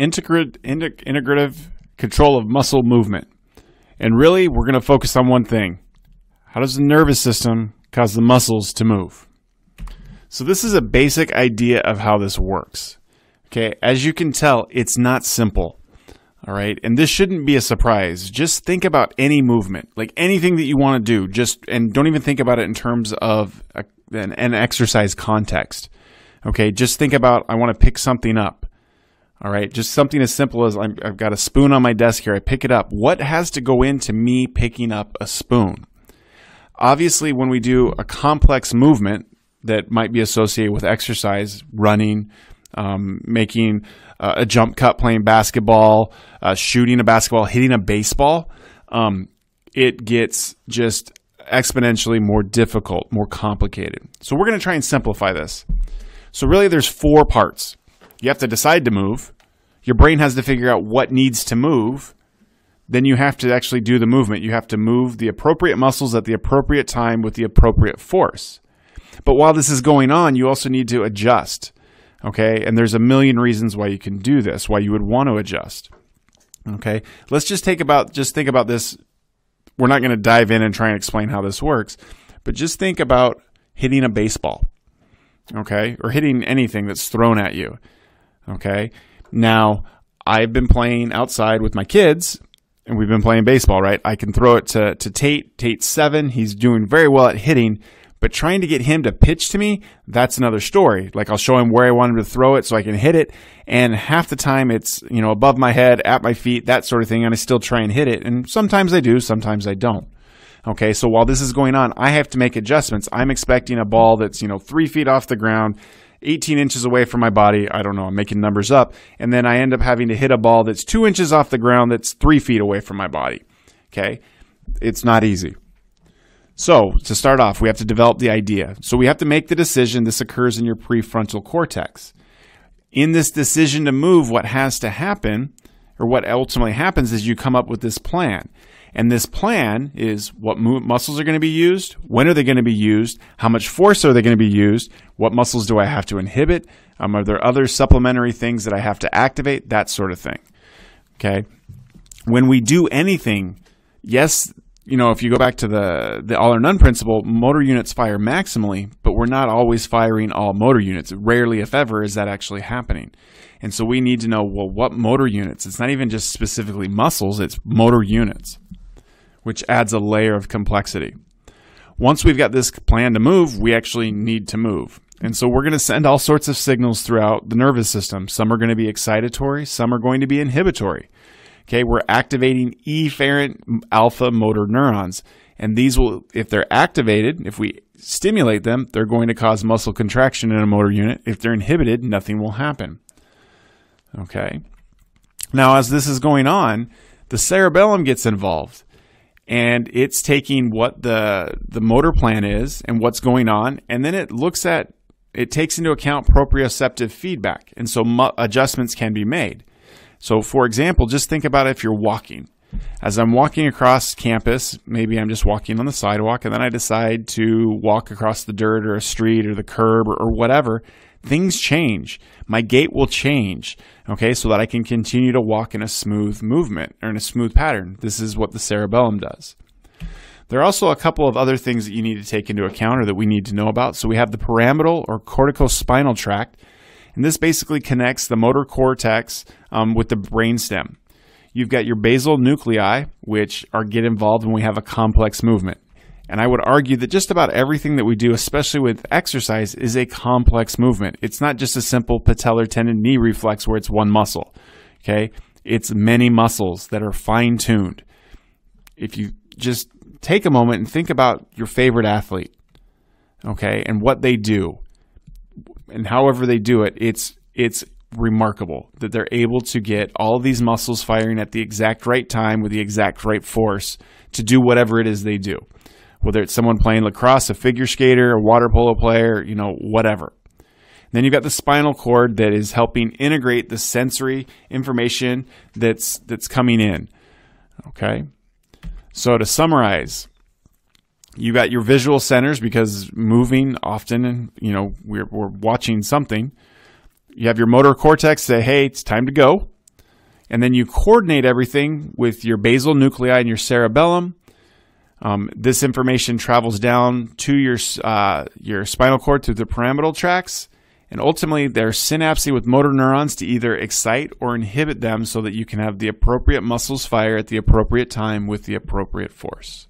integrative control of muscle movement. And really, we're going to focus on one thing. How does the nervous system cause the muscles to move? So this is a basic idea of how this works. Okay, as you can tell, it's not simple. All right, and this shouldn't be a surprise. Just think about any movement, like anything that you want to do, just and don't even think about it in terms of a, an, an exercise context. Okay, just think about I want to pick something up. All right, just something as simple as i have got a spoon on my desk here. I pick it up. What has to go into me picking up a spoon? Obviously, when we do a complex movement that might be associated with exercise, running, um, making uh, a jump cut, playing basketball, uh, shooting a basketball, hitting a baseball, um, it gets just exponentially more difficult, more complicated. So we're going to try and simplify this. So really, there's four parts. You have to decide to move. Your brain has to figure out what needs to move. Then you have to actually do the movement. You have to move the appropriate muscles at the appropriate time with the appropriate force. But while this is going on, you also need to adjust. Okay. And there's a million reasons why you can do this, why you would want to adjust. Okay. Let's just take about, just think about this. We're not going to dive in and try and explain how this works, but just think about hitting a baseball. Okay. Or hitting anything that's thrown at you. Okay. Now, I've been playing outside with my kids and we've been playing baseball, right? I can throw it to, to Tate. Tate's seven. He's doing very well at hitting, but trying to get him to pitch to me, that's another story. Like I'll show him where I want him to throw it so I can hit it. And half the time it's, you know, above my head, at my feet, that sort of thing. And I still try and hit it. And sometimes I do, sometimes I don't. Okay. So while this is going on, I have to make adjustments. I'm expecting a ball that's, you know, three feet off the ground, 18 inches away from my body. I don't know. I'm making numbers up. And then I end up having to hit a ball that's two inches off the ground that's three feet away from my body. Okay. It's not easy. So, to start off, we have to develop the idea. So, we have to make the decision. This occurs in your prefrontal cortex. In this decision to move, what has to happen, or what ultimately happens, is you come up with this plan. And this plan is what muscles are going to be used, when are they going to be used, how much force are they going to be used, what muscles do I have to inhibit, um, are there other supplementary things that I have to activate, that sort of thing. Okay. When we do anything, yes, you know, if you go back to the the all or none principle, motor units fire maximally, but we're not always firing all motor units. Rarely, if ever, is that actually happening. And so we need to know well what motor units. It's not even just specifically muscles; it's motor units, which adds a layer of complexity. Once we've got this plan to move, we actually need to move. And so we're going to send all sorts of signals throughout the nervous system. Some are going to be excitatory, some are going to be inhibitory. Okay, we're activating efferent alpha motor neurons. And these will, if they're activated, if we stimulate them, they're going to cause muscle contraction in a motor unit. If they're inhibited, nothing will happen. Okay. Now, as this is going on, the cerebellum gets involved and it's taking what the the motor plan is and what's going on and then it looks at it takes into account proprioceptive feedback and so mu- adjustments can be made so, for example, just think about if you're walking. As I'm walking across campus, maybe I'm just walking on the sidewalk, and then I decide to walk across the dirt or a street or the curb or, or whatever. Things change. My gait will change, okay, so that I can continue to walk in a smooth movement or in a smooth pattern. This is what the cerebellum does. There are also a couple of other things that you need to take into account or that we need to know about. So we have the pyramidal or corticospinal tract, and this basically connects the motor cortex um, with the brainstem. You've got your basal nuclei, which are get involved when we have a complex movement. And I would argue that just about everything that we do, especially with exercise, is a complex movement. It's not just a simple patellar tendon knee reflex where it's one muscle. Okay? It's many muscles that are fine tuned. If you just take a moment and think about your favorite athlete, okay, and what they do, and however they do it, it's it's remarkable that they're able to get all these muscles firing at the exact right time with the exact right force to do whatever it is they do. Whether it's someone playing lacrosse, a figure skater, a water polo player, you know, whatever. Then you've got the spinal cord that is helping integrate the sensory information that's that's coming in. Okay? So to summarize, you got your visual centers because moving often and you know we're, we're watching something you have your motor cortex say hey it's time to go And then you coordinate everything with your basal nuclei and your cerebellum. Um, this information travels down to your uh, your spinal cord through the pyramidal tracts, and ultimately there's synapsing with motor neurons to either excite or inhibit them so that you can have the appropriate muscles fire at the appropriate time with the appropriate force.